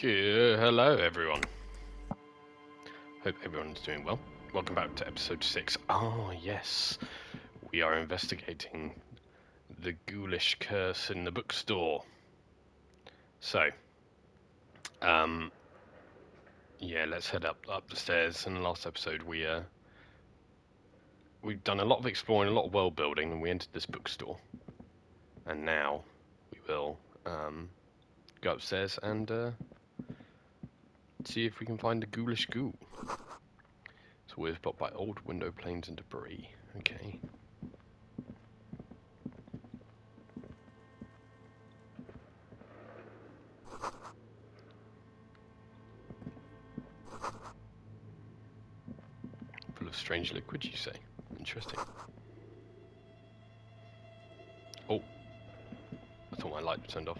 Hello, everyone. Hope everyone's doing well. Welcome back to episode six. Ah, yes, we are investigating the ghoulish curse in the bookstore. So, um, yeah, let's head up up the stairs. In the last episode, we uh, we've done a lot of exploring, a lot of world building, and we entered this bookstore. And now we will um, go upstairs and uh, see if we can find the ghoulish ghoul. So we're spot by old window planes and debris. Okay. Full of strange liquids, you say? Interesting. Oh. I thought my light turned off.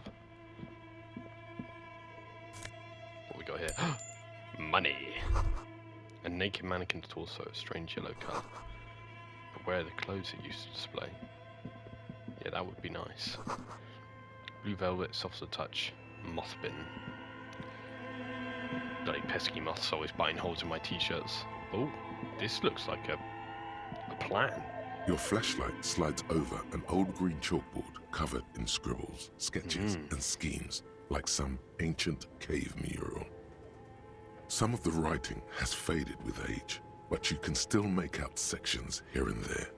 Got here? Money! A naked mannequin's torso, a strange yellow colour. But where are the clothes it used to display? Yeah, that would be nice. Blue velvet, soft to touch, moth bin. Bloody pesky moths always biting holes in my t-shirts. Oh, this looks like a, a plan. Your flashlight slides over an old green chalkboard covered in scribbles, sketches, Mm. and schemes like some ancient cave mural. Some of the writing has faded with age, but you can still make out sections here and there.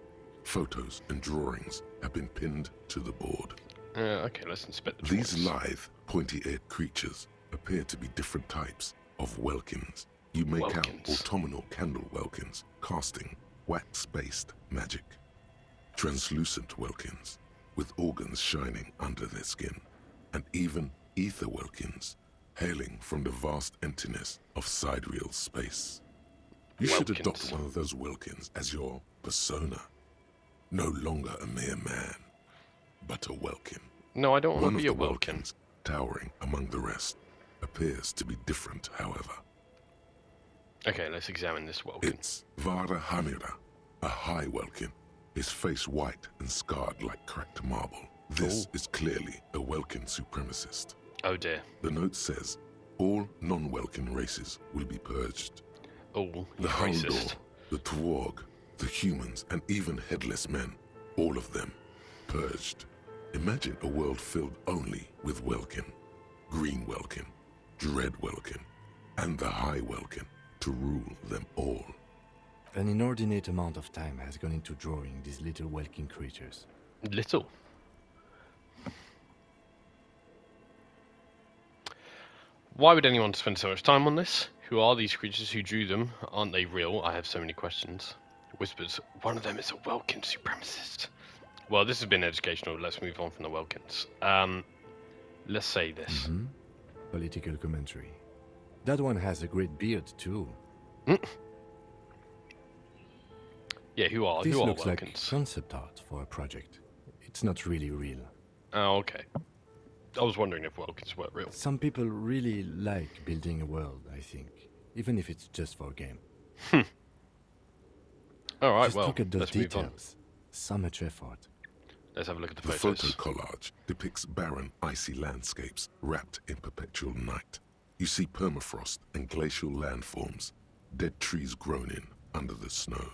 Photos and drawings have been pinned to the board. Uh, okay, let's inspect the These lithe, pointy-eared creatures appear to be different types of welkins. You make out Welkins. autumnal candle welkins, casting wax-based magic. Translucent welkins, with organs shining under their skin, and even ether welkins, hailing from the vast emptiness of sidereal space. You should adopt one of those Welkins as your persona. No longer a mere man, but a welkin. No, I don't want to be a the Welkins. Towering among the rest, appears to be different, however. Okay, let's examine this Welkin. It's Vara Hamira, a high Welkin, his face white and scarred like cracked marble. This Ooh. is clearly a Welkin supremacist. Oh dear. The note says all non-Welkin races will be purged. Oh, The you're Haldor, the Dvorg, the humans, and even headless men, all of them purged. Imagine a world filled only with Welkin, Green Welkin, Dread Welkin, and the High Welkin to rule them all. An inordinate amount of time has gone into drawing these little welkin creatures. Little. Why would anyone spend so much time on this? Who are these creatures? Who drew them? Aren't they real? I have so many questions. Whispers, one of them is a Welkin supremacist. Well, this has been educational. Let's move on from the Welkins. Um, let's say this. Hmm? Political commentary. That one has a great beard too. Yeah, who are this who are looks like concept art for a project. It's not really real. Oh, okay. I was wondering if Welkins were real. Some people really like building a world, I think, even if it's just for a game. All right, just well, look at those let's move on. details. So much effort. Let's have a look at the The photo collage depicts barren, icy landscapes wrapped in perpetual night. You see permafrost and glacial landforms, dead trees grown in under the snow.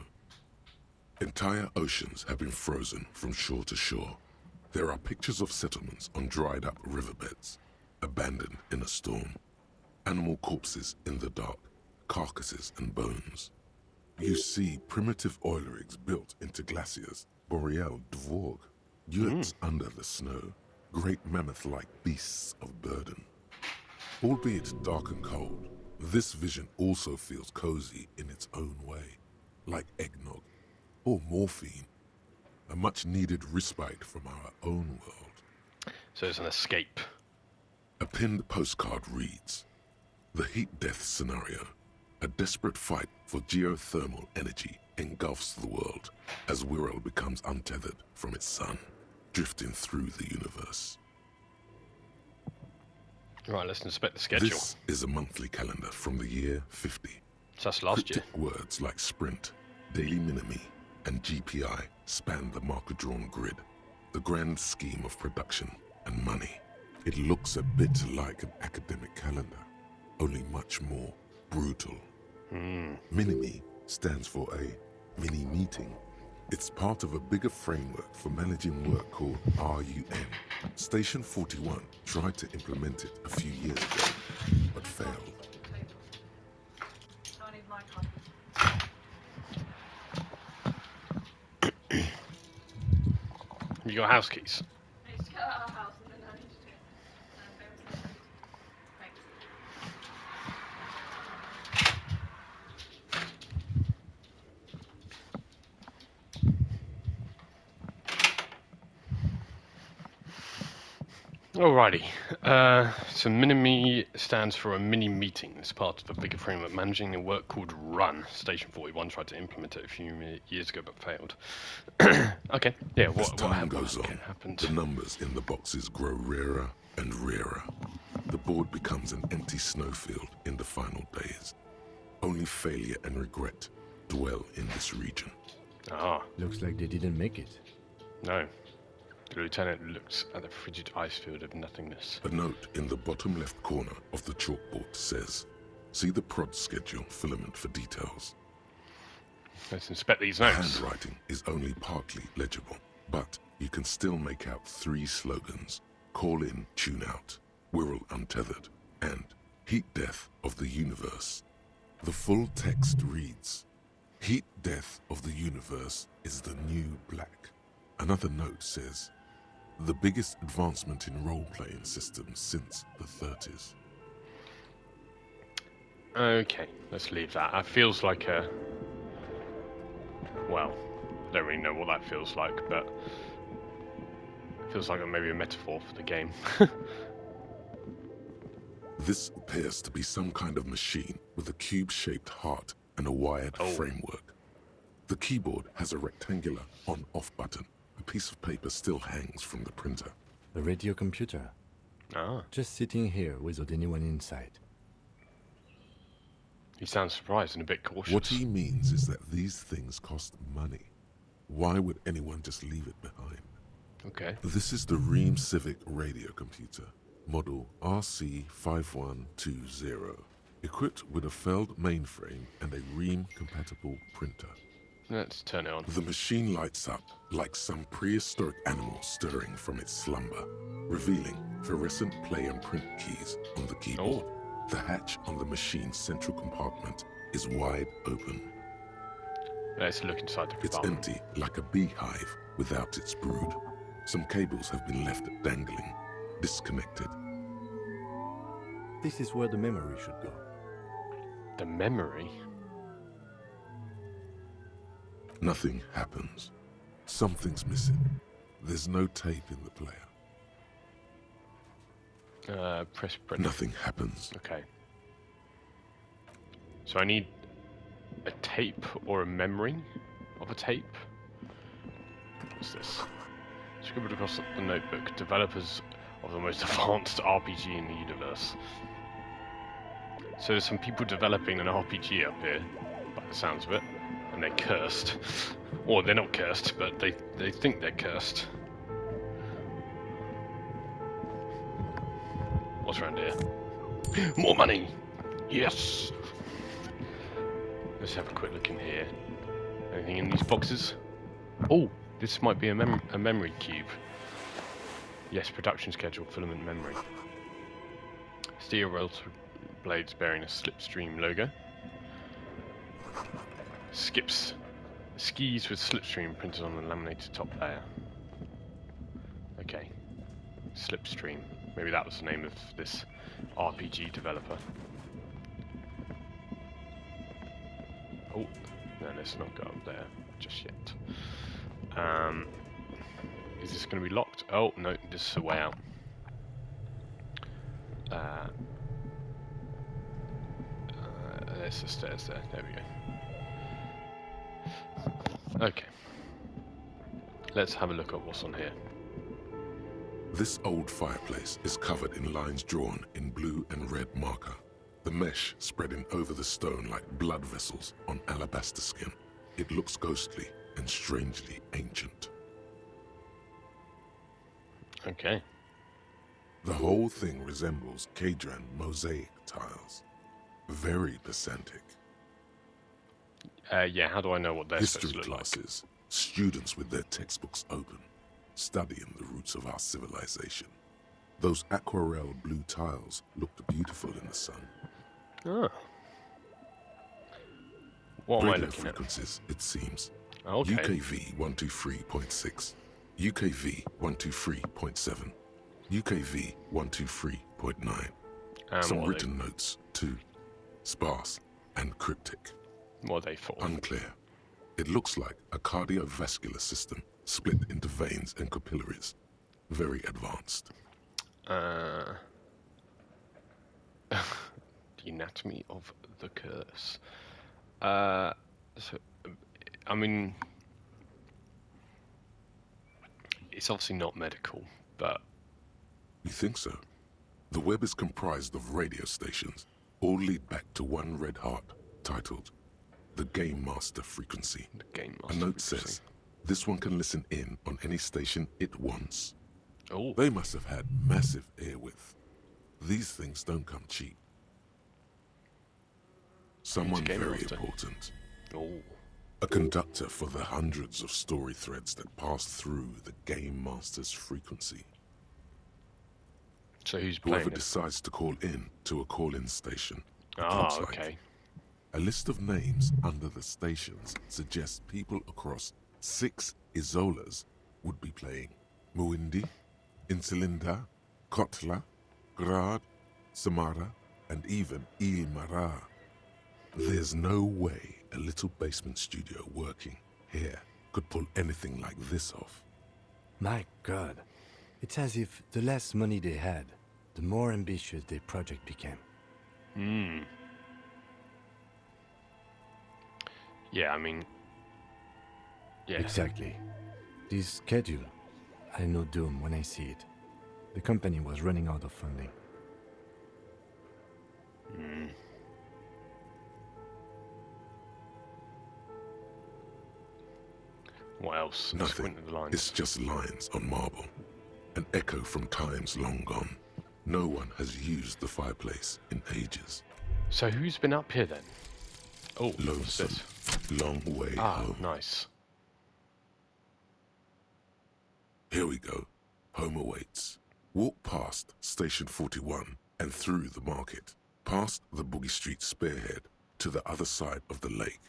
Entire oceans have been frozen from shore to shore. There are pictures of settlements on dried up riverbeds, abandoned in a storm. Animal corpses in the dark, carcasses and bones. You see primitive oil rigs built into glaciers, boreal dvorg, yurts mm. under the snow, great mammoth-like beasts of burden. Albeit dark and cold, this vision also feels cozy in its own way, like eggnog or morphine, a much-needed respite from our own world. So it's an escape. A pinned postcard reads The heat death scenario. A desperate fight for geothermal energy engulfs the world as Wirral becomes untethered from its sun, drifting through the universe. Right, let's inspect the schedule. This is a monthly calendar from the year 50. So that's last year. Cryptic words like sprint, daily minimi, and GPI span the marker-drawn grid, the grand scheme of production and money. It looks a bit like an academic calendar, only much more brutal. Hmm. Minimi stands for a mini meeting. It's part of a bigger framework for managing work called RUN. Station 41 tried to implement it a few years ago, but failed. I need my copy. Have you got house keys? I need to get out of our house and then I need to do um, everything. Thanks. Alrighty. Uh, so Minimi stands for a mini meeting. It's part of a bigger framework managing the work called Run. Station 41 tried to implement it a few years ago but failed. okay. Yeah. As What, what, time goes what on, happened? the numbers in the boxes grow rarer and rarer. The board becomes an empty snowfield in the final days. Only failure and regret dwell in this region. Ah, Looks like they didn't make it. no. The lieutenant looks at the frigid ice field of nothingness. A note in the bottom left corner of the chalkboard says, See the prod schedule filament for details. Let's inspect these The notes. handwriting is only partly legible, but you can still make out three slogans Call in, tune out, Wirral Untethered, and Heat Death of the Universe. The full text reads Heat Death of the Universe is the new black. Another note says The biggest advancement in role playing systems since the 30s. Okay, let's leave that. That feels like a. Well, I don't really know what that feels like, but. It feels like maybe a metaphor for the game. This appears to be some kind of machine with a cube shaped heart and a wired Oh. framework. The keyboard has a rectangular on off button. A piece of paper still hangs from the printer. A radio computer. ah, Just sitting here without anyone inside. he sounds surprised and a bit cautious. What he means is that these things cost money. Why would anyone just leave it behind? Okay. This is the Ream Civic radio computer, model RC5120, equipped with a Feld mainframe and a Ream compatible printer. Let's turn it on. The machine lights up like some prehistoric animal stirring from its slumber, revealing fluorescent play and print keys on the keyboard. Oh. The hatch on the machine's central compartment is wide open. Let's look inside the compartment. It's empty like a beehive without its brood. Some cables have been left dangling, disconnected. This is where the memory should go. The memory. Nothing happens. Something's missing. There's no tape in the player. Uh, press print. Nothing happens. Okay. So I need a tape or a memory of a tape. What's this? Scribbled across the notebook. Developers of the most advanced RPG in the universe. So there's some people developing an RPG up here, by the sounds of it, and they're cursed. Or they're not cursed, but they they think they're cursed. What's around here? More money! Yes! Let's have a quick look in here. Anything in these boxes? Oh, this might be a, mem- a memory cube. Yes, production schedule, filament memory. Steel rotor blades bearing a slipstream logo. Skips. Skis with slipstream printed on the laminated top layer. Okay. Slipstream. Maybe that was the name of this RPG developer. Oh, no, let's not go up there just yet. Um, is this going to be locked? Oh, no, this is a way out. Uh, uh, there's the stairs there. There we go. Okay. Let's have a look at what's on here. This old fireplace is covered in lines drawn in blue and red marker. The mesh spreading over the stone like blood vessels on alabaster skin. It looks ghostly and strangely ancient. Okay. The whole thing resembles Kadran mosaic tiles. Very pedantic. Uh, yeah, how do I know what they're History look like? classes, students with their textbooks open, studying the roots of our civilization. Those aquarelle blue tiles looked beautiful in the sun. Oh. What am I looking at? frequencies, it seems. Okay. UKV 123.6, UKV 123.7, UKV 123.9. And Some written notes, too. Sparse and cryptic. What they for? Unclear. It looks like a cardiovascular system split into veins and capillaries. Very advanced. Uh, the anatomy of the curse. Uh, so, I mean, it's obviously not medical, but You think so? The web is comprised of radio stations, all lead back to one red heart, titled the Game Master Frequency. the game A master. note says, this one can listen in on any station it wants. "Oh, They must have had massive airwidth. These things don't come cheap. Someone very Master. important. oh, A conductor for the hundreds of story threads that pass through the Game Master's frequency. so who's Whoever decides to call in to a call-in station. Ah, looks like. Okay. A list of names under the stations suggests people across six Isolas would be playing Mundi, Insulinde, Katla, Graad, Samara, and even Iilmaraa. There's no way a little basement studio working here could pull anything like this off. My god. It's as if the less money they had, the more ambitious their project became. Hmm. Yeah, I mean, yeah. Exactly. This schedule, I know doom when I see it. The company was running out of funding. Hmm. What else? Nothing. The lines. It's just lines on marble. An echo from times long gone. No one has used the fireplace in ages. So who's been up here then? Oh, Lonesome. Long way Ah, home. nice. Here we go. Home awaits. Walk past Station 41 and through the market, past the Boogie Street spearhead to the other side of the lake,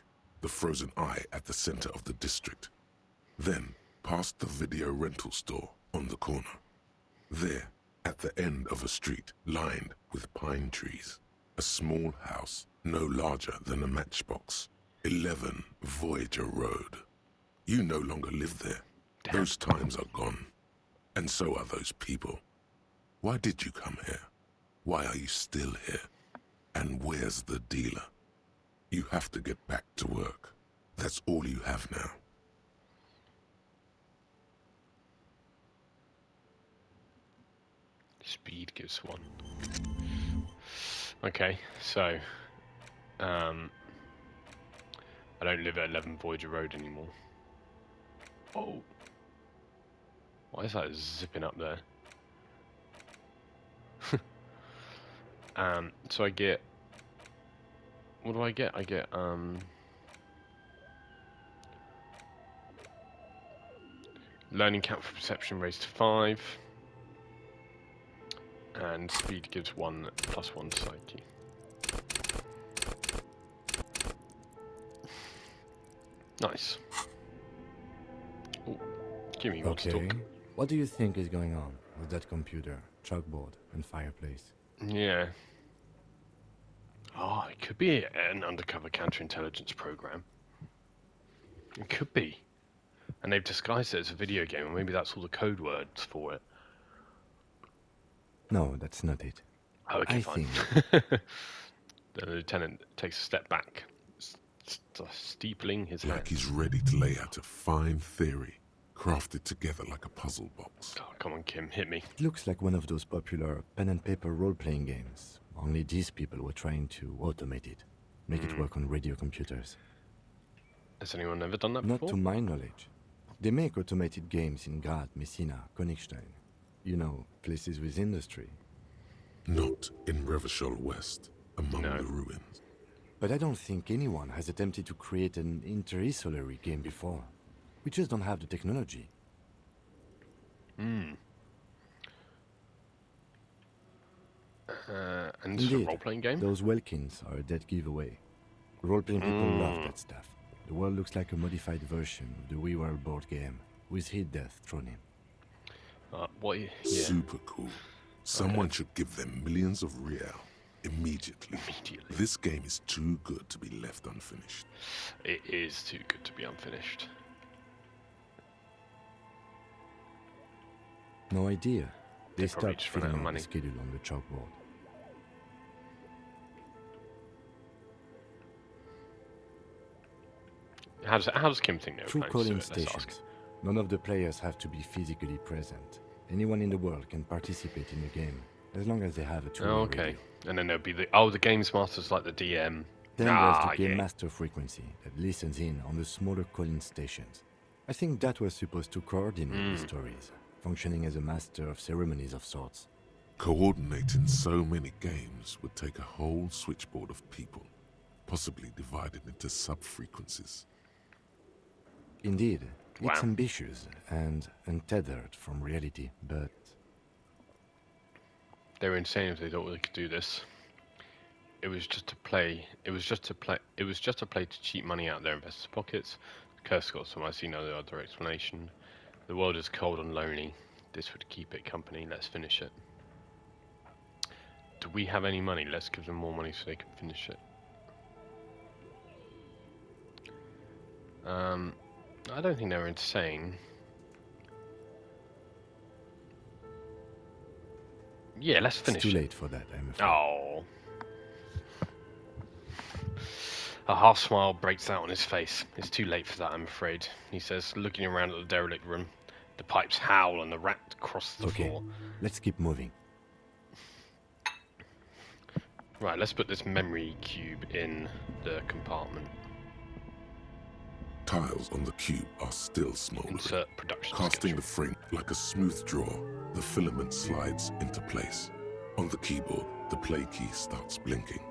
the frozen eye at the center of the district. Then past the video rental store on the corner. There, at the end of a street lined with pine trees, a small house no larger than a matchbox. 11 Voyager Road. You no longer live there. Those times are gone. And so are those people. Why did you come here? Why are you still here? And where's the dealer? You have to get back to work. That's all you have now. Speed gives one. Okay, so um, I don't live at 11 Voyager Road anymore. Oh, why is that zipping up there? um, so I get. What do I get? I get um. Learning count for perception raised to five. And speed gives one plus one psyche. Nice. Oh, Kimmy wants to Okay. talk. What do you think is going on with that computer, chalkboard, and fireplace? Yeah. Oh, it could be an undercover counterintelligence program. It could be. And they've disguised it as a video game, or maybe that's all the code words for it. No, that's not it. Oh, okay, I fine. the lieutenant takes a step back, Uh, steepling his Like hand. he's ready to lay out a fine theory, crafted together like a puzzle box. Oh, come on, Kim, hit me. It looks like one of those popular pen and paper role playing games. Only these people were trying to automate it, make it hmm. work on radio computers. Has anyone ever done that Not before? to my knowledge. They make automated games in Graad, Messina, Königstein. You know, places with industry. Not in Revachol West. among No. the ruins. But I don't think anyone has attempted to create an interisolary game before. We just don't have the technology. Hmm. Uh, and it's a Indeed, role-playing game. Those Welkins are a dead giveaway. Role-playing people love Mm. that stuff. The world looks like a modified version of the WeWorld board game, with heat death thrown in. Uh, what? y- Yeah. Super cool. Someone should give them millions of real immediately. Immediately. This game is too good to be left unfinished. It is too good to be unfinished. No idea. They They probably stopped just out filling out money. the schedule on the chalkboard. How does how does Kim think they were Through planning to do calling it? Stations, none of the players have to be physically present. Anyone in the world can participate in the game, as long as they have a two-way Oh, okay. radio. And then there'll be the oh the games masters like the DM. Then ah, there's the game yeah. master frequency that listens in on the smaller calling stations. I think that was supposed to coordinate the Mm. stories, functioning as a master of ceremonies of sorts. Coordinating so many games would take a whole switchboard of people, possibly divided into sub-frequencies. Indeed, Wow. it's ambitious and untethered from reality, but They were insane if they thought they could do this. It was just to play. It was just to play. It was just a play to cheat money out of their investors' pockets. Curse some. I see no other explanation. The world is cold and lonely. This would keep it company. Let's finish it. Do we have any money? Let's give them more money so they can finish it. Um, I don't think they're insane. Yeah, let's finish it's too late for that, I'm afraid. Oh. A half smile breaks out on his face. It's too late for that, I'm afraid. He says, looking around at the derelict room. The pipes howl and the rat crosses the Okay. floor. Let's keep moving. Right, let's put this memory cube in the compartment. Tiles on the cube are still smoldering. Insert production Casting schedule. the frame like a smooth draw, the filament slides into place. On the keyboard, the play key starts blinking.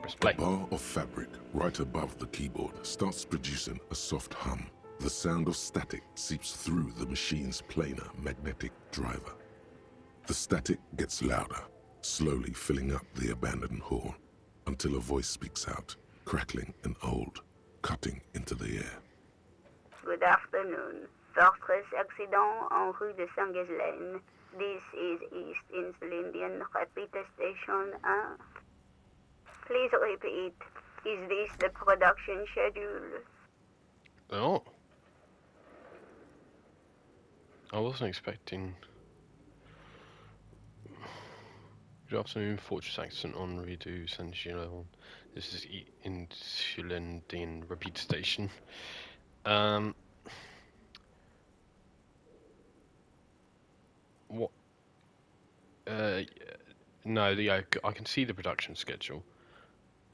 Press The bar of fabric right above the keyboard starts producing a soft hum. The sound of static seeps through the machine's planar magnetic driver. The static gets louder, slowly filling up the abandoned hall, until a voice speaks out, crackling and old, cutting into the air. Good afternoon. Fortress accident en rue de Saint-Ghislaine. This is East Insulindian Repeater Station 1. Please repeat. Is this the production schedule? Oh. I wasn't expecting. Good afternoon, Fortress accident on redo San Gilo. This is Insulindian repeat station. Um. What? Uh, no, the I, c- I can see the production schedule,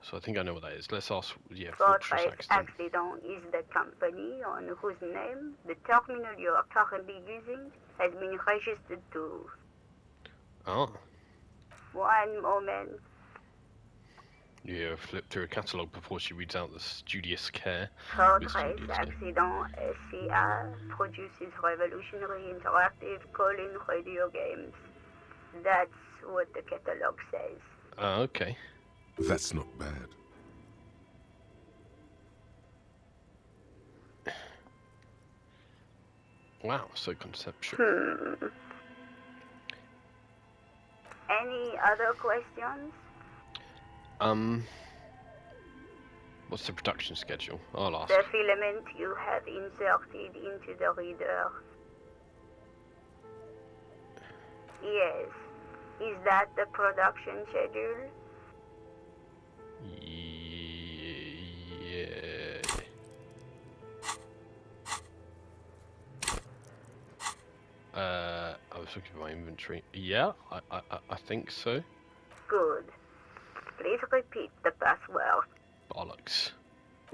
so I think I know what that is. Let's ask. Yeah, Fortress Fortress accident. Accident is the company on whose name the terminal you are currently using has been registered to. Ah. One moment. You hear flip through a catalogue before she reads out the studious care. Fortress. Accident SCA produces revolutionary interactive call-in radio games. That's what the catalog says. Ah, okay. That's not bad. Wow, so conceptual. Hmm. Any other questions? Um, what's the production schedule? I'll ask. The filament you have inserted into the reader. Yes. Is that the production schedule? Yeah. Uh, I was looking at my inventory. Yeah, I, I, I- I think so. Good. Please repeat the password. Bollocks.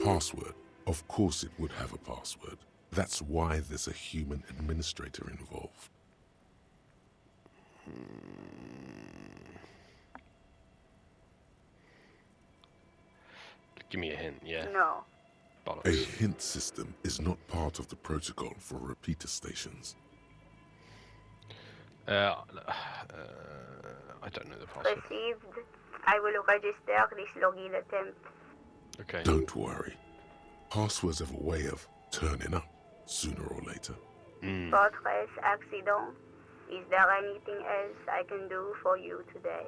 Password. Of course it would have a password. That's why there's a human administrator involved. Give me a hint, yeah. No. Bollocks. A hint system is not part of the protocol for repeater stations. Uh, uh, I don't know the password. Received. I will register this login attempt. Okay. Don't worry. Passwords have a way of turning up sooner or later. Mm. Fortress accident. Is there anything else I can do for you today?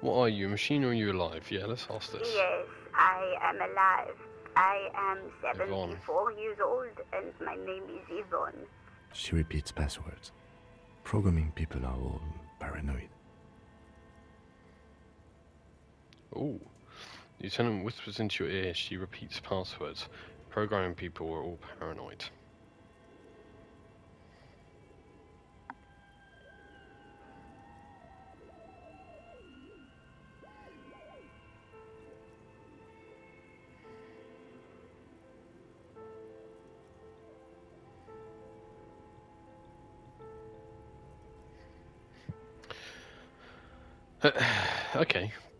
What are you, a machine or are you alive? Yeah, let's ask this. Yes, I am alive. I am Yvonne. 74 years old and my name is Yvonne. She repeats passwords. Programming people are all paranoid. Ooh. Lieutenant whispers into your ear. She repeats passwords. Programming people are all paranoid.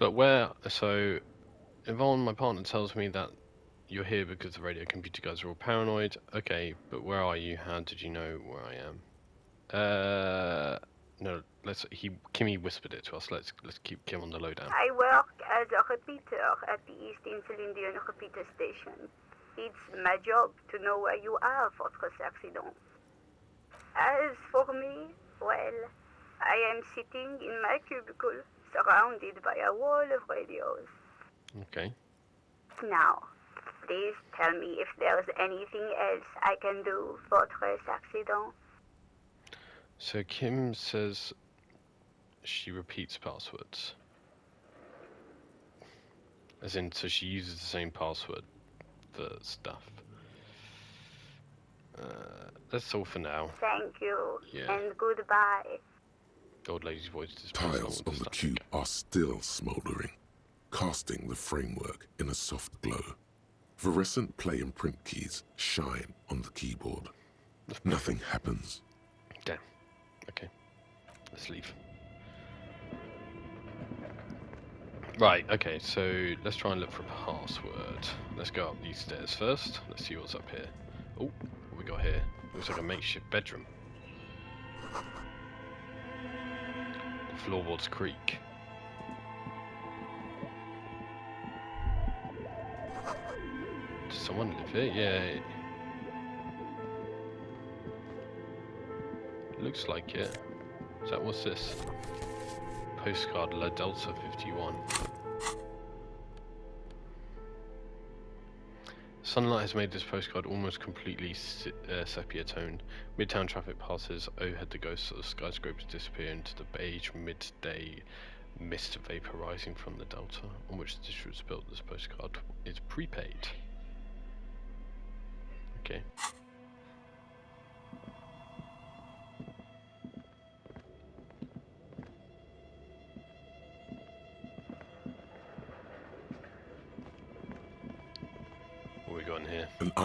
But where? So, Yvonne, my partner, tells me that you're here because the radio computer guys are all paranoid. Okay, but where are you? How did you know where I am? Uh, no. Let's. He Kimmy whispered it to us. Let's let's keep Kim on the lowdown. I work as a repeater at the East Insulindian repeater station. It's my job to know where you are, for Fortress Accident. As for me, well, I am sitting in my cubicle, surrounded by a wall of radios. Okay. Now, please tell me if there's anything else I can do, Fortress Accident. So Kim says she repeats passwords. As in, so she uses the same password for stuff. Uh, that's all for now. Thank you, Yeah. and goodbye. The old lady's voice disappears Tiles on the stuff. cube are still smoldering, casting the framework in a soft glow. Fluorescent play and print keys shine on the keyboard. Nothing happens. Damn. Okay. Let's leave. Right, okay, so let's try and look for a password. Let's go up these stairs first. Let's see what's up here. Oh, what we got here? Looks like a makeshift bedroom. Floorboards Creak. Does someone live here? Yeah. Looks like it. Is that what's this? Postcard La Delta 51. Sunlight has made this postcard almost completely se- uh, sepia toned. Midtown traffic passes overhead the ghosts of skyscrapers disappear into the beige midday mist vapor rising from the delta on which the district was built. This postcard is prepaid. Okay.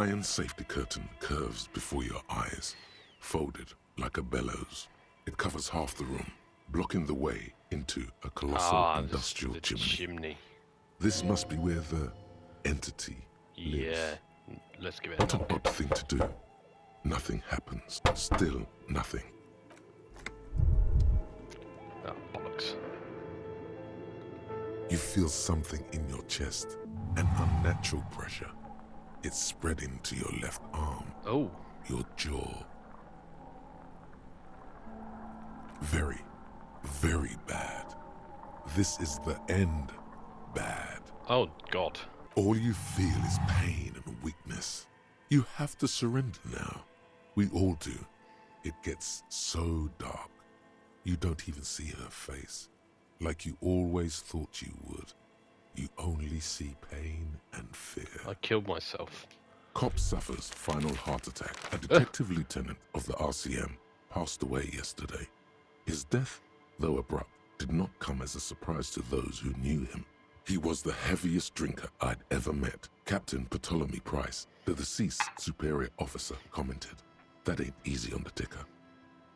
Iron safety curtain curves before your eyes, folded like a bellows. It covers half the room, blocking the way into a colossal ah, industrial chimney. chimney. This must be where the entity lives. Yeah. Let's give it a What an odd thing to do. Nothing happens. Still nothing. Oh, bollocks. You feel something in your chest, an unnatural pressure. It's spreading to your left arm, Oh, your jaw. Very, very bad. This is the end bad. oh God. All you feel is pain and weakness. You have to surrender now. We all do. It gets so dark. You don't even see her face. Like you always thought you would. You only see pain and fear. I killed myself. Cop suffers final heart attack. A detective lieutenant of the RCM passed away yesterday. His death, though abrupt, did not come as a surprise to those who knew him. He was the heaviest drinker I'd ever met. Captain Ptolemy Price, the deceased superior officer, commented. That ain't easy on the ticker.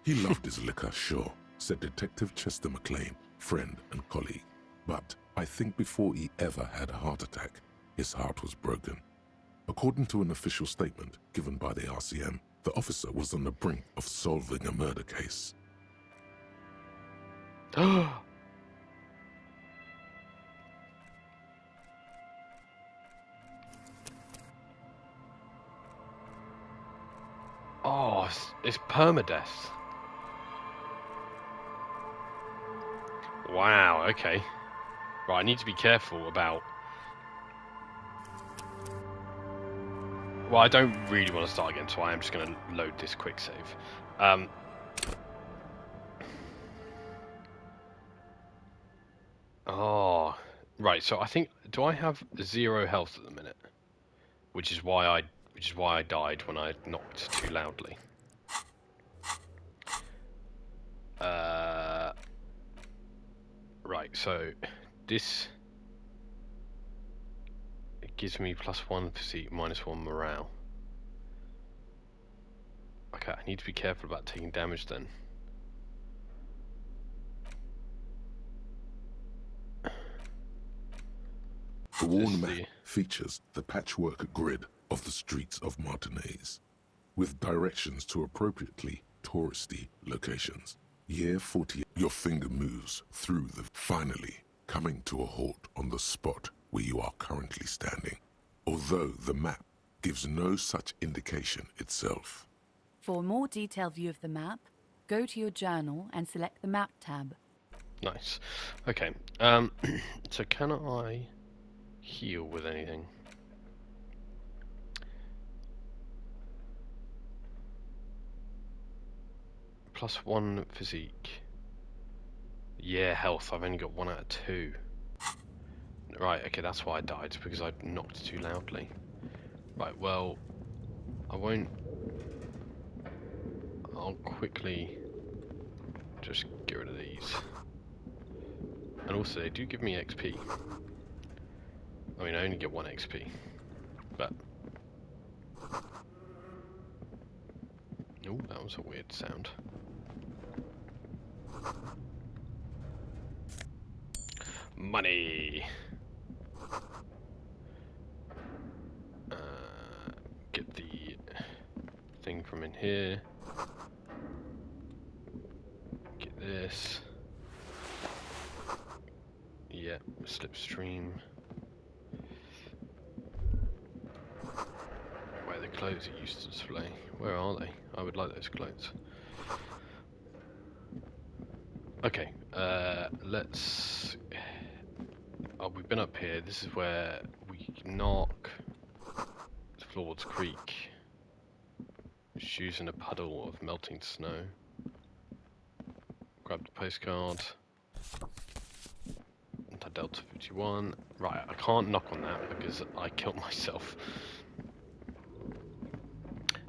He loved his liquor, sure, said Detective Chester McLean, friend and colleague. But I think before he ever had a heart attack, his heart was broken. According to an official statement given by the RCM, the officer was on the brink of solving a murder case. oh, it's, it's permadeath. Wow, okay. Right, I need to be careful about... Well, I don't really want to start again, so I am just going to load this quick save. Um, oh, right. So I think do I have zero health at the minute, which is why I which is why I died when I knocked too loudly. Uh, right. So this it gives me plus one physique, minus one morale. Okay, I need to be careful about taking damage then. The worn map the- features the patchwork grid of the streets of Martinaise, with directions to appropriately touristy locations. Year 40, your finger moves through the finally coming to a halt on the spot where you are currently standing, although the map gives no such indication itself. For a more detailed view of the map, go to your journal and select the Map tab. Nice. Okay. Um. so can I heal with anything? Plus one physique. Yeah, health. I've only got one out of two. Right. Okay, that's why I died because I knocked too loudly. Right. Well, I won't. I'll quickly just get rid of these. And also, they do give me XP. I mean, I only get one XP. But. Oh, that was a weird sound. Money! Uh, get the thing from in here. Get this. Yep, slipstream. Where the clothes it used to display? Where are they? I would like those clothes. Okay, uh, let's. Oh, we've been up here. This is where we knock. Floor's Creak. Shoes in a puddle of melting snow. Grab the postcard. Delta 51. Right, I can't knock on that because I killed myself.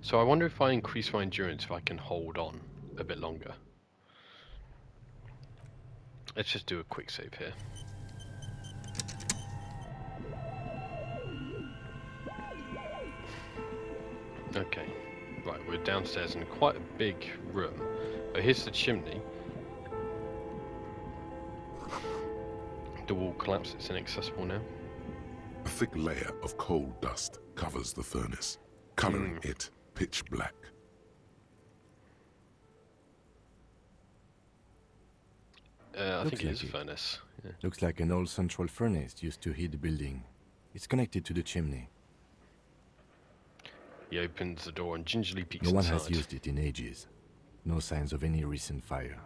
So I wonder if I increase my endurance if I can hold on a bit longer. Let's just do a quick save here. Downstairs in quite a big room. But here's the chimney. The wall collapsed, it's inaccessible now. A thick layer of coal dust covers the furnace, coloring it pitch black. Uh, I Looks think it is a like it. furnace. Yeah. Looks like an old central furnace used to heat the building. It's connected to the chimney. He opens the door and gingerly peeks No one inside. has used it in ages. No signs of any recent fire.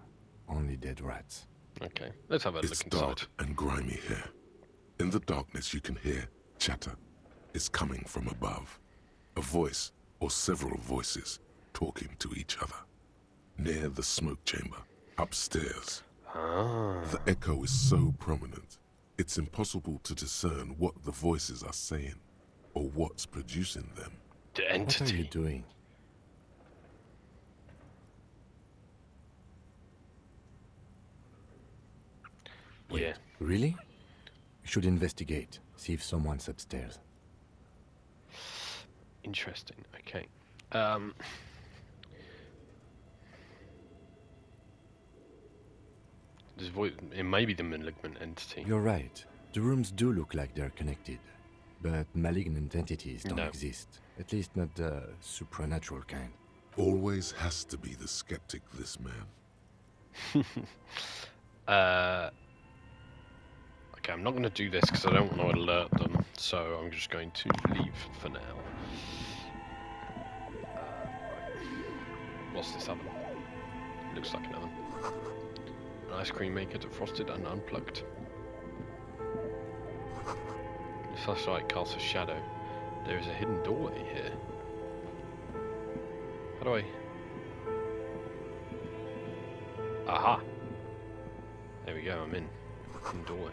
Only dead rats. Okay, let's have a It's look inside. It's dark and grimy here. In the darkness, you can hear chatter. It's coming from above. A voice, or several voices, talking to each other. Near the smoke chamber, upstairs. Ah, The echo is so prominent, it's impossible to discern what the voices are saying or what's producing them. The What are you entity. doing? Yeah. Really? We should investigate. See if someone's upstairs. Interesting. Okay. Um. It may be the malignant entity. You're right. The rooms do look like they're connected. But malignant entities don't No. exist. At least not the supernatural kind. Always has to be the skeptic, this man. Uh, okay, I'm not going to do this because I don't want to alert them, so I'm just going to leave for now. Uh, right. What's this oven? Looks like an oven. An ice cream maker defrosted and unplugged. The flashlight casts a shadow. There is a hidden doorway here. How do I... Aha! There we go, I'm in. In the doorway.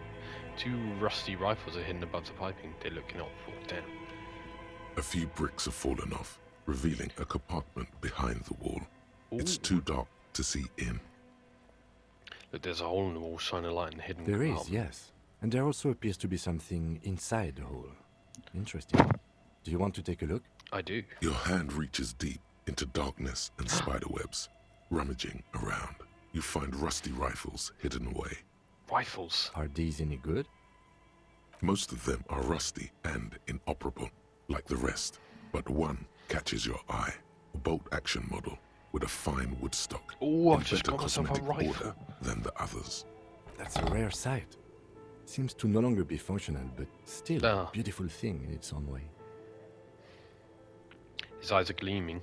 Two rusty rifles are hidden above the piping. They're looking up for damn. A few bricks have fallen off, revealing a compartment behind the wall. It's too dark to see in. Look, there's a hole in the wall shining a light in the hidden There is, compartment. yes. And there also appears to be something inside the hole. Interesting. Do you want to take a look? I do. Your hand reaches deep into darkness and spiderwebs. Rummaging around, you find rusty rifles hidden away. Rifles. Are these any good? Most of them are rusty and inoperable, like the rest. But one catches your eye. A bolt action model with a fine wood stock. Oh, in I've just better got myself a cosmetic rifle. order than the others. That's a rare sight. Seems to no longer be functional, but still a beautiful thing in its own way. His eyes are gleaming.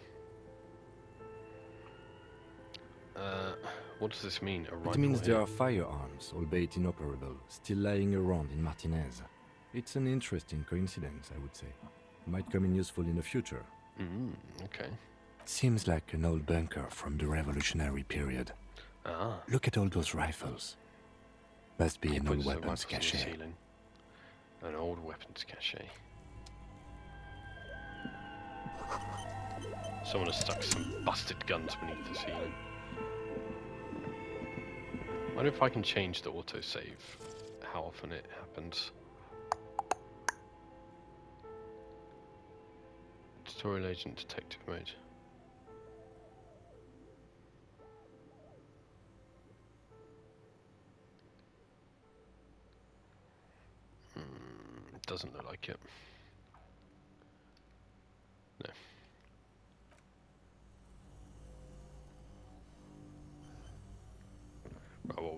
Uh, what does this mean? It means there are firearms, albeit inoperable, still lying around in Martinaise. It's an interesting coincidence, I would say. Might come in useful in the future. Mm, okay. Seems like an old bunker from the revolutionary period. Ah. Look at all those rifles. Must be an old weapons rifles on the cache. An old weapons cache. Someone has stuck some busted guns beneath the ceiling. I wonder if I can change the autosave, how often it happens. Tutorial agent detective mode. Hmm, doesn't look like it.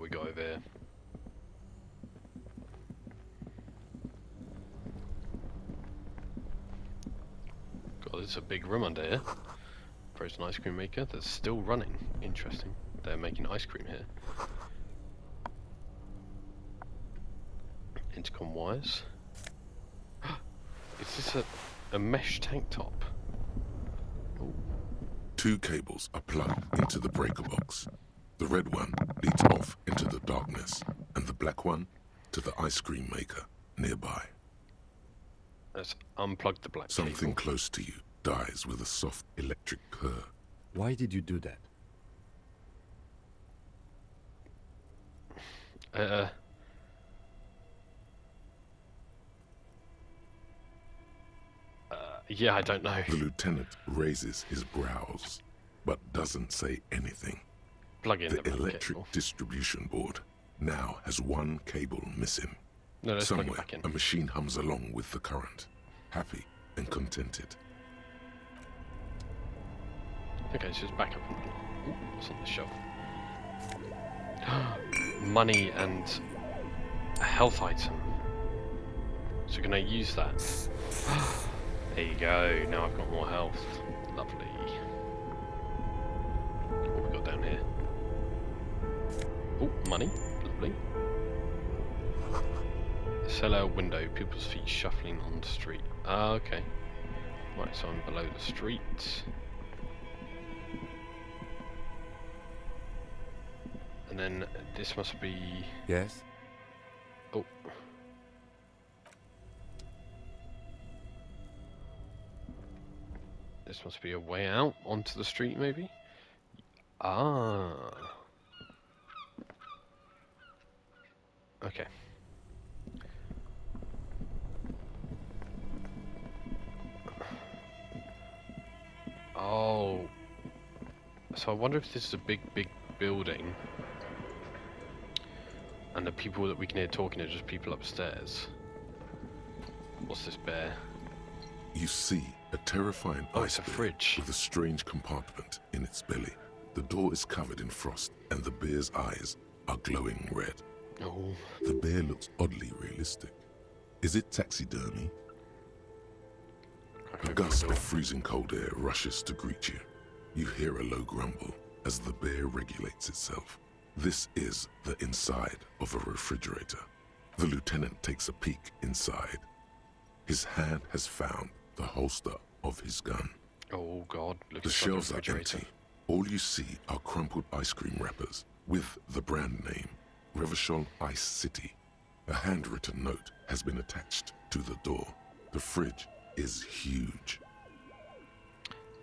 We go over here? God, there's a big room under here. Frozen ice cream maker that's still running. Interesting. They're making ice cream here. Intercom wires. Is this a, a mesh tank top? Two cables are plugged into the breaker box. The red one leads off into the darkness, and the black one to the ice cream maker nearby. Let's unplug the black Something cable. close to you dies with a soft electric purr. Why did you do that? Uh, uh, yeah, I don't know. The lieutenant raises his brows, but doesn't say anything. Plug in the, The electric cable. distribution board now has one cable missing. No, let's plug it Somewhere, back in. a machine hums along with the current, happy and contented. Okay, so it's back up. Ooh, what's on the shelf? Money and a health item. So can I use that? there you go. Now I've got more health. Lovely. Money. Lovely. Cellar window. People's feet shuffling on the street. Ah, okay. Right, so I'm below the street. And then this must be. Yes? Oh. This must be a way out onto the street, maybe? Ah. Okay. Oh. So I wonder if this is a big, big building And the people that we can hear talking are just people upstairs. What's this bear? You see a terrifying Oh, ice it's a fridge. with a strange compartment in its belly. The door is covered in frost, and the bear's eyes are glowing red. Oh, The bear looks oddly realistic. Is it taxidermy? I A gust of freezing cold air rushes to greet you. You hear a low grumble as the bear regulates itself. This is the inside of a refrigerator. The lieutenant takes a peek inside. His hand has found the holster of his gun. Oh god, look The shelves are empty. All you see are crumpled ice cream wrappers with the brand name Revachol Ice City. A handwritten note has been attached to the door. The fridge is huge.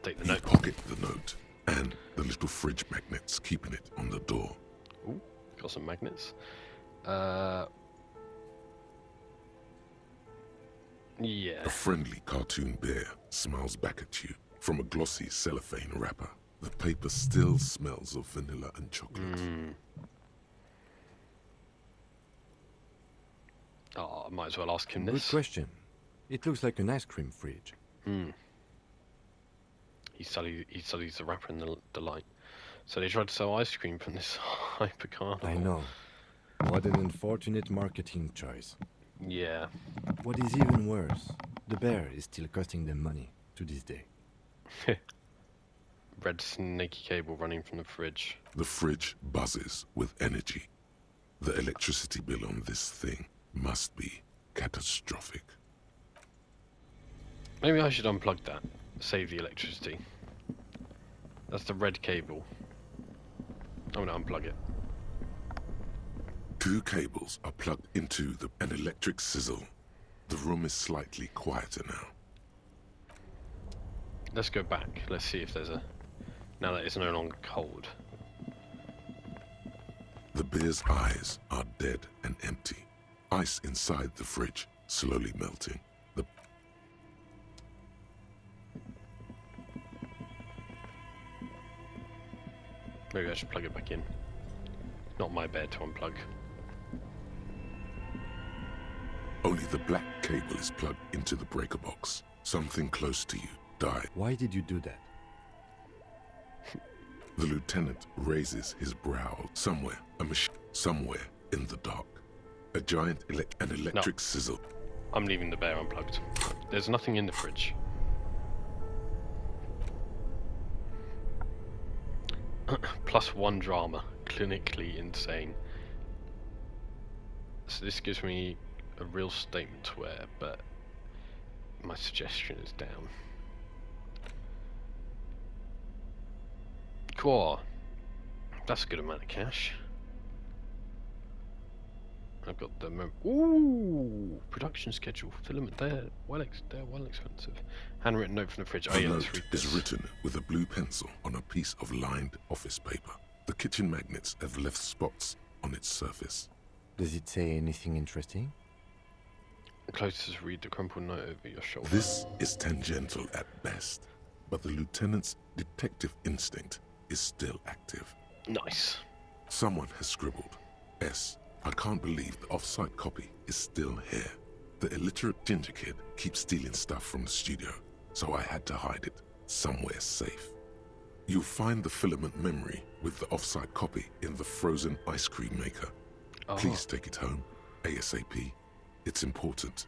Take the You note. pocket the note and the little fridge magnets keeping it on the door. Ooh, got some magnets. Uh. Yeah. A friendly cartoon bear smiles back at you from a glossy cellophane wrapper. The paper still smells of vanilla and chocolate. Mm. Oh, I might as well ask him Good this. Good question. It looks like an ice cream fridge. Hmm. He studied. He studies the wrapper and the, the light. So they tried to sell ice cream from this hypercar. I know. What an unfortunate marketing choice. Yeah. What is even worse, the bear is still costing them money to this day. Red snaky cable running from the fridge. The fridge buzzes with energy. The electricity bill on this thing must be catastrophic. Maybe I should unplug that. Save the electricity. That's the red cable. I'm gonna unplug it. Two cables are plugged into the, an electric sizzle. The room is slightly quieter now. Let's go back. Let's see if there's a. Now that it's no longer cold. The bear's eyes are dead and empty. Ice inside the fridge slowly melting. The Maybe I should plug it back in. Not my bed to unplug. only the black cable is plugged into the breaker box. Something close to you died. Why did you do that? The lieutenant raises his brow. Somewhere, a machine. Somewhere in the dark, a giant elec an electric sizzle. I'm leaving the bear unplugged. There's nothing in the fridge. Plus one drama. Clinically insane. So this gives me a real statement to wear, but my suggestion is down. Cool. That's a good amount of cash. I've got the mem- ooh production schedule filament. They're well, ex- they're well expensive. Handwritten note from the fridge. Oh The yeah, note is written with a blue pencil on a piece of lined office paper. The kitchen magnets have left spots on its surface. Does it say anything interesting? Closest read the crumpled note over your shoulder. This is tangential at best, but the lieutenant's detective instinct is still active. Nice. Someone has scribbled, S. I can't believe the off-site copy is still here. The illiterate ginger kid keeps stealing stuff from the studio, so I had to hide it somewhere safe. You'll find the filament memory with the off-site copy in the frozen ice cream maker. Oh, Please take it home, ASAP. It's important.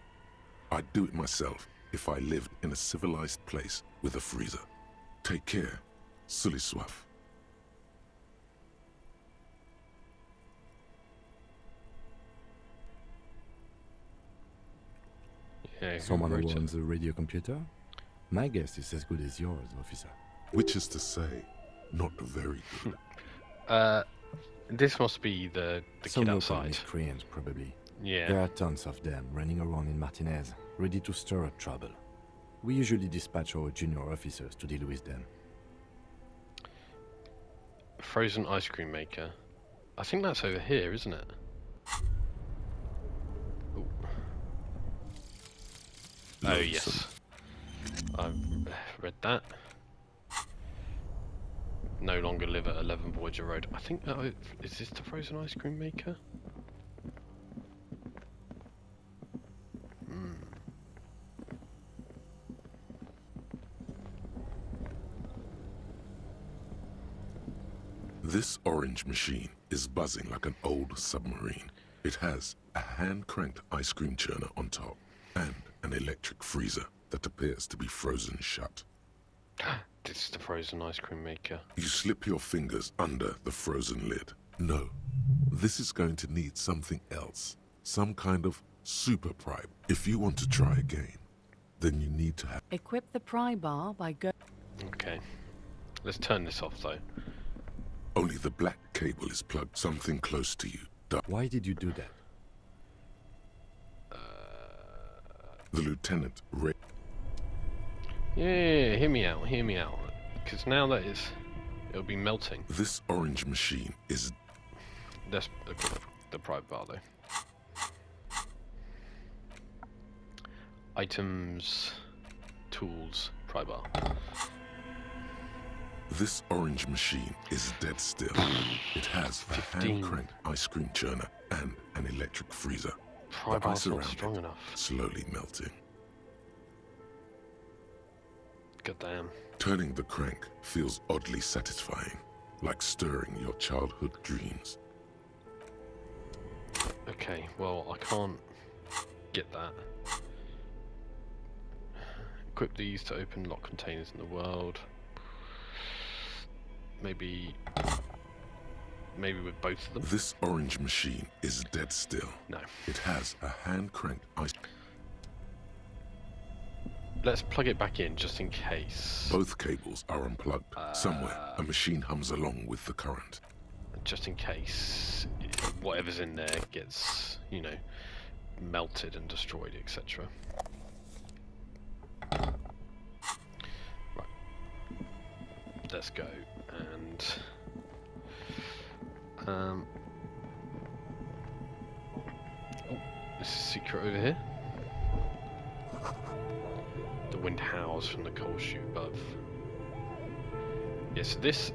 I'd do it myself if I lived in a civilized place with a freezer. Take care, Sully Swaff. yeah, who Someone who wrote owns a radio computer? My guess is as good as yours, officer. Which is to say, not very good. Uh, this must be the the Some kid local outside. miscreants, probably. Yeah. There are tons of them running around in Martinaise, ready to stir up trouble. We usually dispatch our junior officers to deal with them. Frozen ice cream maker. I think that's over here, isn't it? Oh yes, I've read that. No longer live at 11 Voyager Road. I think that is this the frozen ice cream maker. Hmm. This orange machine is buzzing like an old submarine. It has a hand-cranked ice cream churner on top and an electric freezer that appears to be frozen shut. This is the frozen ice cream maker. You slip your fingers under the frozen lid. No, this is going to need something else. Some kind of super pry. If you want to try again, then you need to have... Equip the pry bar by go. Okay. Let's turn this off though. Only the black cable is plugged something close to you. Why did you do that? The lieutenant Yeah, hear me out, hear me out. Because now that is, it'll be melting. This orange machine is That's the, the private bar though. Items, tools, pry bar. This orange machine is dead still. It has a 15. hand-cranked ice cream churner and an electric freezer. The ice not around strong it enough. slowly melting. God damn. Turning the crank feels oddly satisfying, like stirring your childhood dreams. Okay, well, I can't get that. Equip these to open lock containers in the world. Maybe... Maybe with both of them? This orange machine is dead still. No. It has a hand-cranked ice... Let's plug it back in just in case. Both cables are unplugged. Uh, Somewhere, a machine hums along with the current. Just in case whatever's in there gets, you know, melted and destroyed, etc. Right. Let's go and um Oh, this is secret over here. The wind howls from the coal chute above. Yes, this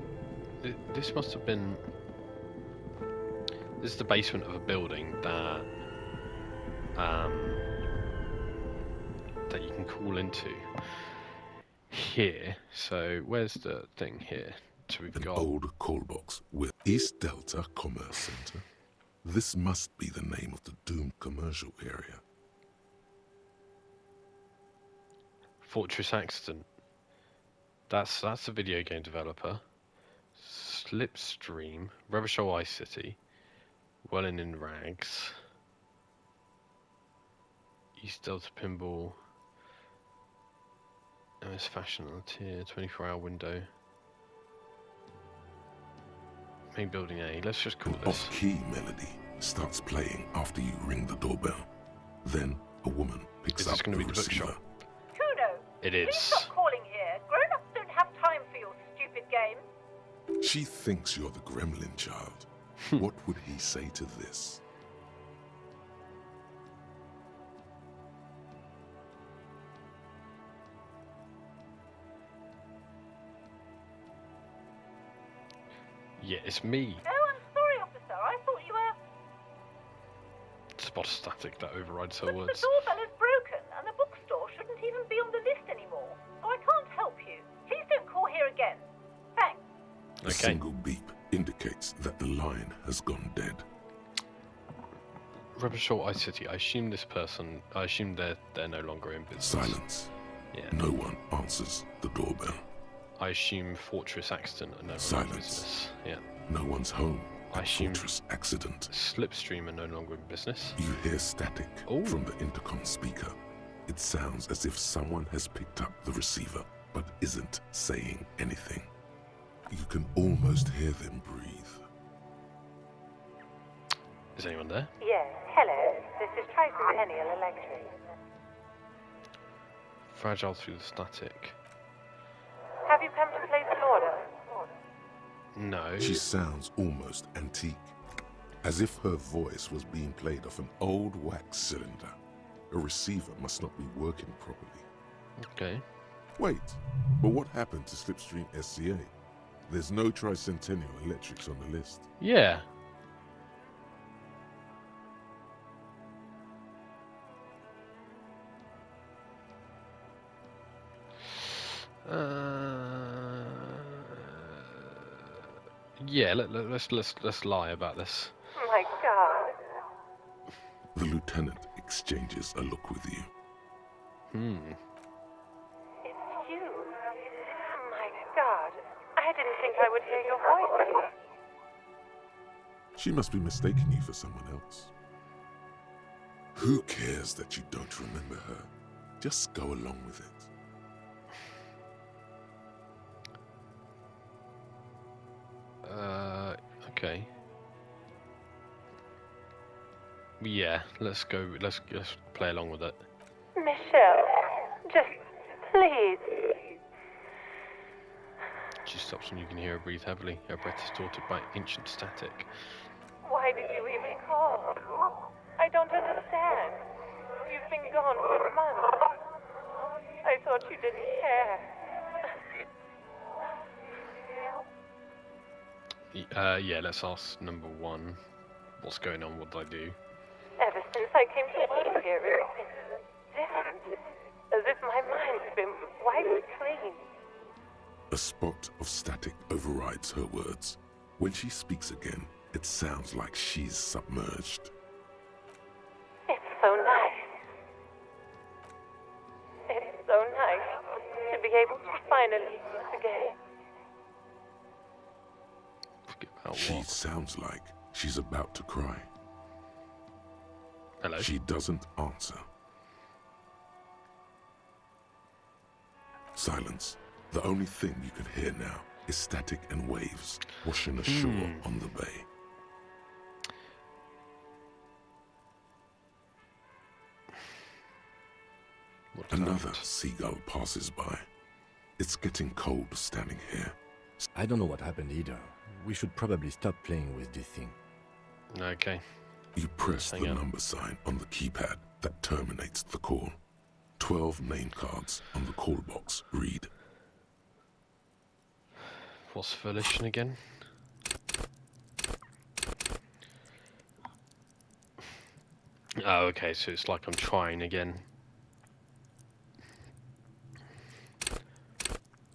this must have been this is the basement of a building that um, that you can call into here. So where's the thing here? We've An got old call box with East Delta Commerce Center. This must be the name of the doomed commercial area. Fortress Accident. That's that's a video game developer. Slipstream, Rubbershow Ice City, Whirling in Rags, East Delta Pinball, MS Fashion on the tier, 24 hour window. Main building A. Let's just call this. Off-key melody starts playing after you ring the doorbell. Then a woman picks Is up gonna the be the receiver. bookshop? Cuno, It please stop calling here. Grown-ups don't have time for your stupid games. She thinks you're the gremlin child. What would he say to this? Yeah, it's me. Oh, I'm sorry, officer. I thought you were... Spot static that overrides her But the doorbell is broken, and the bookstore shouldn't even be on the list anymore. So I can't help you. Please don't call here again. Thanks. A Okay. single beep indicates that the line has gone dead. Rubbershaw Ice City. I assume this person. I assume they're they're no longer in business. Silence. Yeah. No one answers the doorbell. I assume Fortress Accident are no longer in Silence. business. Yeah. No one's home I assume- Fortress Accident. Slipstream are no longer in business. You hear static Ooh. from the intercom speaker. It sounds as if someone has picked up the receiver but isn't saying anything. You can almost hear them breathe. Is anyone there? Yes, hello. This is Tricentennial Electric. Fragile through the static. Have you come to place an order? No. She sounds almost antique, as if her voice was being played off an old wax cylinder. A receiver must not be working properly. Okay. Wait, but what happened to Slipstream SCA? There's no Tricentennial Electrics on the list. Yeah. Yeah, let, let, let's let's let's lie about this. My God. The lieutenant exchanges a look with you. Hmm. It's you. My God. I didn't think I would hear your voice. She must be mistaking you for someone else. Who cares that you don't remember her? Just go along with it. Uh, okay. Yeah, let's go. Let's let's play along with it. Michelle, just please. She stops and you can hear her breathe heavily. Her breath is distorted by ancient static. Why did you even call? I don't understand. You've been gone for months. I thought you didn't care. Uh, yeah, let's ask number one. What's going on? What did I do? Ever since I came to work here, it's been different. As if my mind's been wiped clean. A spot of static overrides her words. When she speaks again, it sounds like she's submerged. It's so nice. It's so nice to be able to finally kiss again. Forget about She what? sounds like she's about to cry. Hello. She doesn't answer. Silence. The only thing you can hear now is static and waves washing ashore Hmm. on the bay. What Another that- seagull passes by. It's getting cold standing here. I don't know what happened either. We should probably stop playing with this thing. Okay. You press Hang the on. number sign on the keypad that terminates the call. Twelve name cards on the call box read What's volition again? Oh, okay. So it's like I'm trying again.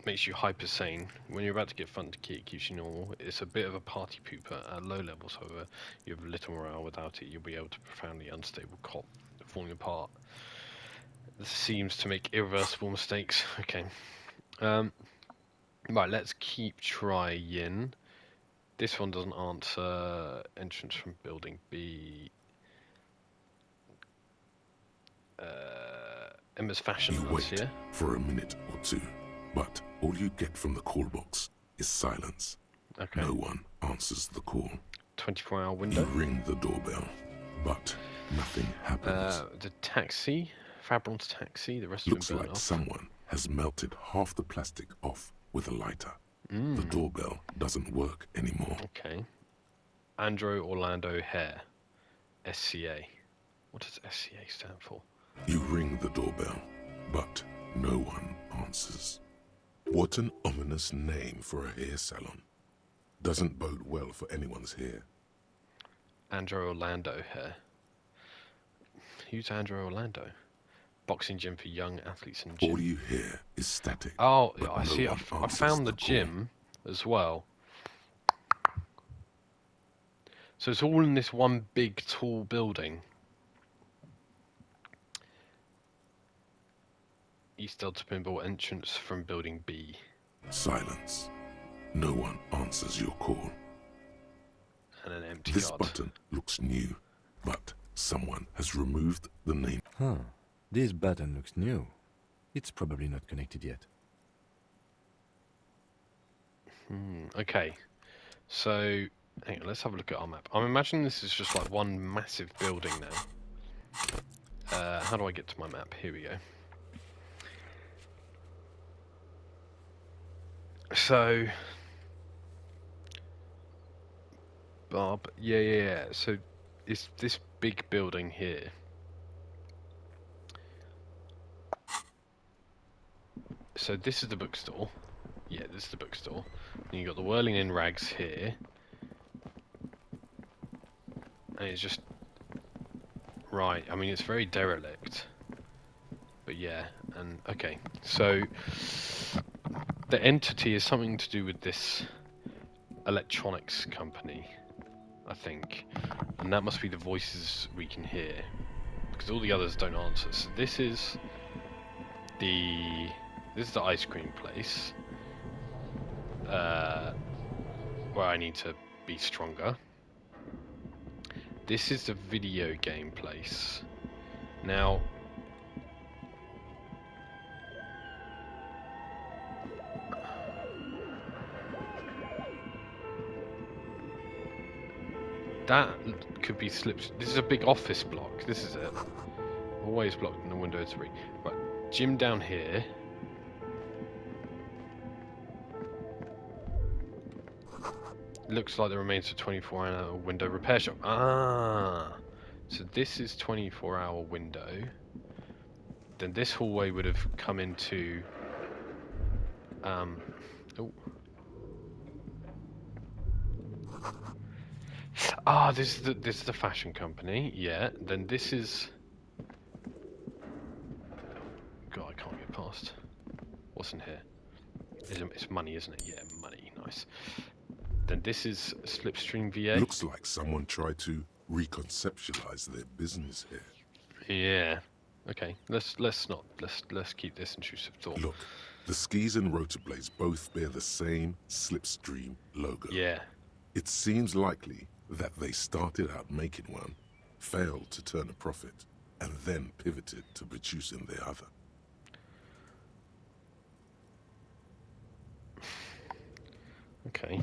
Makes you hyper sane. When you're about to get fun to key, it keeps you normal. It's a bit of a party pooper at low levels, however. You have little morale without it. You'll be able to profoundly unstable cop falling apart. This seems to make irreversible mistakes. Okay. Um, right, let's keep trying. This one doesn't answer. Entrance from building B. Uh, Emma's fashion You wait here. for a minute or two, but all you get from the call box is silence. Okay. No one answers the call. 24 hour window. You ring the doorbell, but nothing happens. Uh, the taxi. Fabron's taxi. The rest Looks of them like someone has melted half the plastic off with a lighter. The doorbell doesn't work anymore. Okay. Andrew Orlando Hare. SCA. What does SCA stand for? You ring the doorbell, but no one answers. What an ominous name for a hair salon. Doesn't bode well for anyone's hair. Andrew Orlando hair. Who's Andrew Orlando? Boxing gym for young athletes and gym. All you hear is static. Oh, I no see. I, I found the call. gym as well. So it's all in this one big, tall building. East Delta Pinball entrance from building B. Silence. No one answers your call. And an empty This guard. button looks new, but someone has removed the name. Huh. This button looks new. It's probably not connected yet. Hmm, okay. So, hang on, let's have a look at our map. I'm imagining this is just like one massive building now. Uh, how do I get to my map? Here we go. So, Bob, yeah, yeah, yeah. So, it's this big building here. So this is the bookstore. Yeah, this is the bookstore. And you got the whirling in rags here. And it's just right. I mean, it's very derelict. But yeah, and okay. So the entity is something to do with this electronics company, I think, and that must be the voices we can hear because all the others don't answer. So this is the this is the ice cream place uh, where I need to be stronger. This is the video game place. Now, that could be slipped. This is a big office block. This is it. Always blocked in the window three. Right, gym down here. Looks like the remains of 24 hour window repair shop. Ah, so this is 24 hour window. Then this hallway would have come into. Um, oh. Ah, this is the this is the fashion company. Yeah. Then this is. God, I can't get past. What's in here? It's, it's money, isn't it? Yeah, money. Nice. Then this is Slipstream VA. Looks like someone tried to reconceptualize their business here. Yeah. Okay. Let's let's not let's let's keep this intrusive thought. Look, the skis and rotor blades both bear the same Slipstream logo. Yeah. It seems likely that they started out making one, failed to turn a profit, and then pivoted to producing the other. Okay.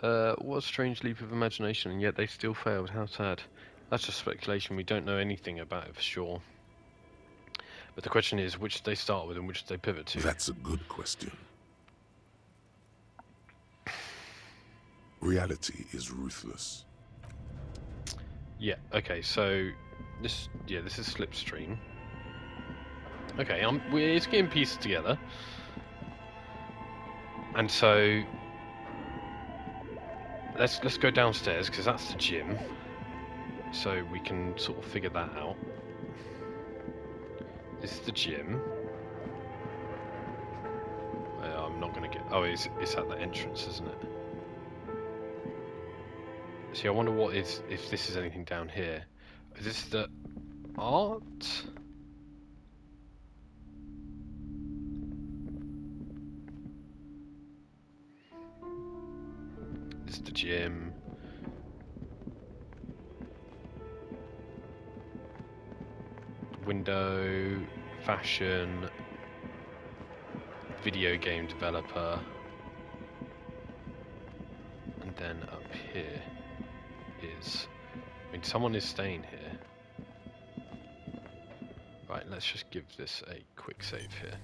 Uh, what a strange leap of imagination, and yet they still failed. How sad. That's just speculation. We don't know anything about it for sure. But the question is, which did they start with and which did they pivot to? That's a good question. Reality is ruthless. Yeah. Okay. So this, yeah, this is Slipstream. Okay, um, we're it's getting pieces together, and so let's let's go downstairs because that's the gym, so we can sort of figure that out. This is the gym. Uh, I'm not gonna get. Oh, it's it's at the entrance, isn't it? See, I wonder what is if this is anything down here. Is this the art? This is the gym. Window, fashion, video game developer. And then up here I mean, someone is staying here. Right, let's just give this a quick save here.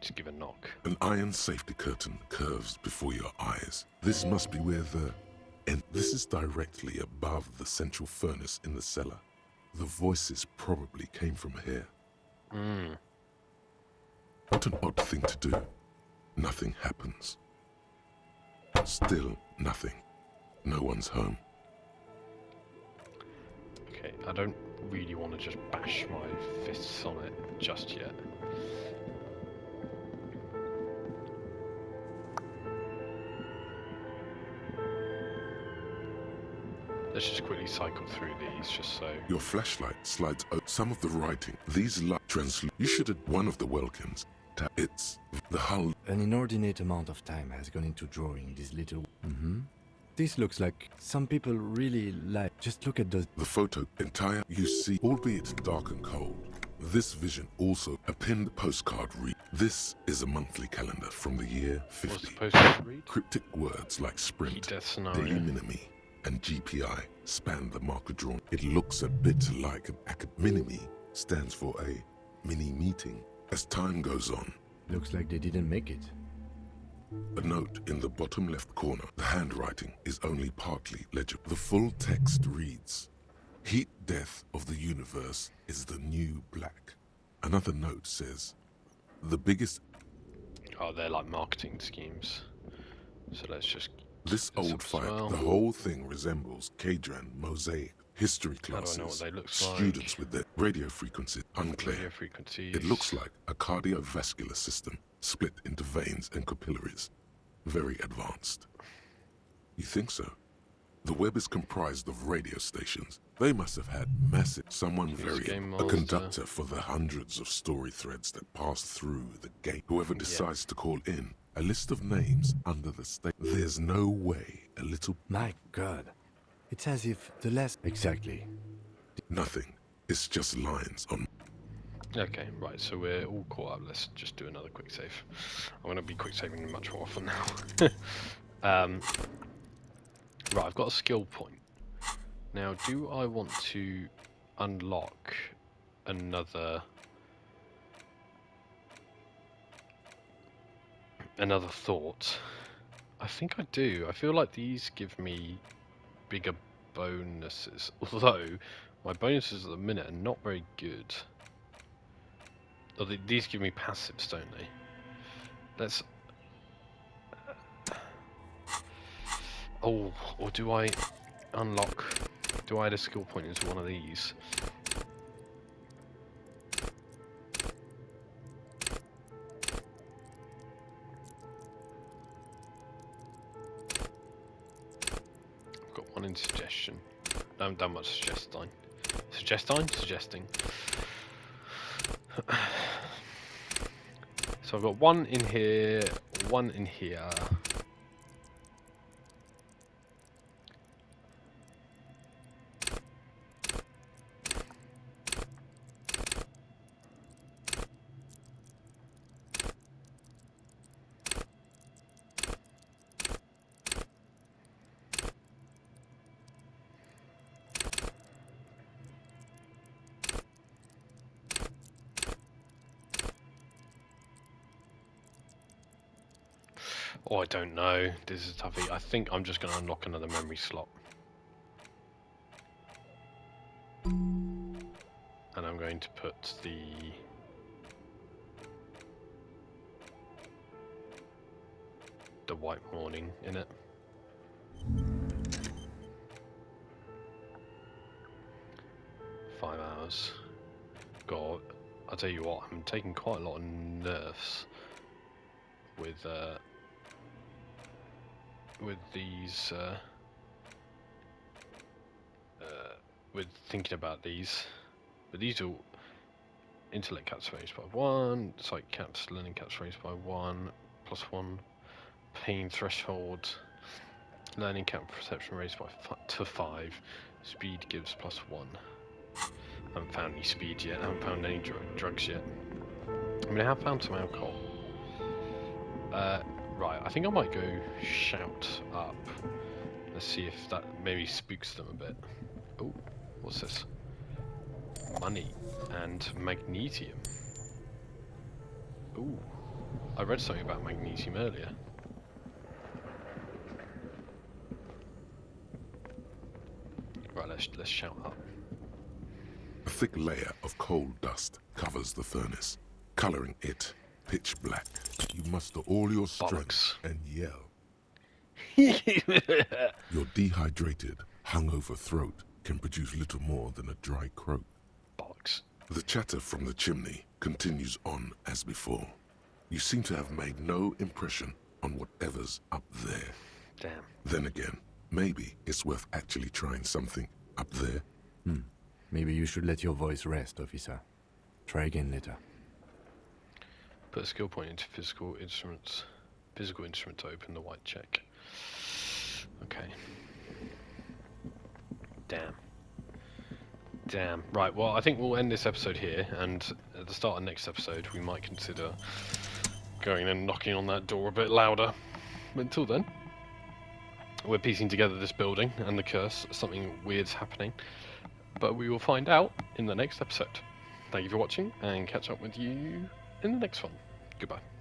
Just give a knock. An iron safety curtain curves before your eyes. This must be where the... And this is directly above the central furnace in the cellar. The voices probably came from here. Mm. What an odd thing to do. Nothing happens. Still nothing. No one's home. Okay, I don't really want to just bash my fists on it just yet. Let's just quickly cycle through these just so. Your flashlight slides out some of the writing. These light translu- You should have one of the Welkins. Ta- It's the hull. An inordinate amount of time has gone into drawing this little. Mm-hmm. This looks like some people really like. Just look at those. The photo entire you see, albeit dark and cold. This vision also a pinned postcard read. This is a monthly calendar from the year What's 50. the postcard read? Cryptic words like sprint, death daily scenario. minimi, and GPI span the marker drawn. It looks a bit like an acad. Minimi stands for a mini meeting. As time goes on, Looks like they didn't make it. a note in the bottom left corner. The handwriting is only partly legible. The full text reads Heat death of the universe is the new black. Another note says The biggest. Oh, they're like marketing schemes. So let's just. This This old up as fight, well. the whole thing resembles Kadran mosaic history How do I classes. know what they look students like? with their radio frequency, unclear. Radio frequencies. It looks like a cardiovascular system split into veins and capillaries. Very advanced. You think so? The web is comprised of radio stations. They must have had massive... Someone Use very... A conductor for the hundreds of story threads that pass through the gate. Whoever decides to call in, a list of names under the state. There's no way a little... My god. It's as if the less... Exactly. Nothing. It's just lines on... Okay, right, so we're all caught up. Let's just do another quick save. I'm going to be quick saving much more often now. um, right, I've got a skill point. Now, do I want to unlock another... Another thought? I think I do. I feel like these give me bigger bonuses. Although, my bonuses at the minute are not very good. Oh, th- these give me passives, don't they? Let's. Oh, or do I unlock? Do I add a skill point into one of these? Suggestion. Um, I haven't done much suggesting. Suggesting? Suggesting. So I've got one in here, one in here. Oh, This is toughy. I think I'm just going to unlock another memory slot. And I'm going to put the... The white morning in it. Five hours. God, I'll tell you what, I'm taking quite a lot of nerfs with uh, with these uh, uh, with thinking about these. But these are intellect caps raised by one psych caps learning caps raised by one plus one pain threshold learning cap perception raised by to five speed gives plus one. I haven't found any speed yet I haven't found any dr- drugs yet. I mean I have found some alcohol. Uh, right, I think I might go shout up. Let's see if that maybe spooks them a bit. Oh, what's this? Money and magnesium. Ooh, I read something about magnesium earlier. Right, let's let's shout up. A thick layer of coal dust covers the furnace, coloring it pitch black. You muster all your strength Bollocks. and yell. Your dehydrated, hungover throat can produce little more than a dry croak. Bollocks. The chatter from the chimney continues on as before. You seem to have made no impression on whatever's up there. Damn. Then again, maybe it's worth actually trying something up there. Hmm. Maybe you should let your voice rest, officer. Try again later. Put a skill point into physical instruments. Physical instrument to open the white check. Okay. Damn. Damn. Right, well, I think we'll end this episode here, and at the start of next episode, we might consider going and knocking on that door a bit louder. But until then, we're piecing together this building and the curse. Something weird's happening. But we will find out in the next episode. Thank you for watching, and catch up with you in the next one. Goodbye.